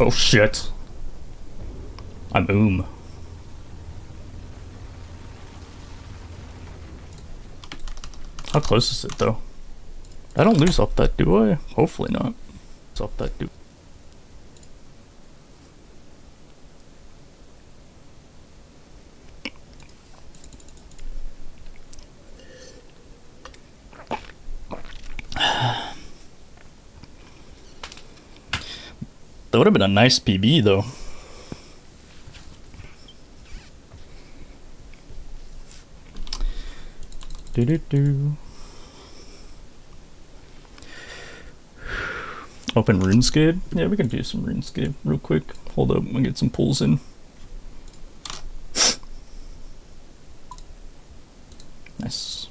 Oh shit. I'm oom. How close is it though? I don't lose off that, do I? Hopefully not. It's off that, do That would have been a nice PB though. Do do do. Open RuneScape? Yeah, we can do some RuneScape real quick. Hold up, I'll get some pulls in. nice.